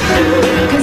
Cause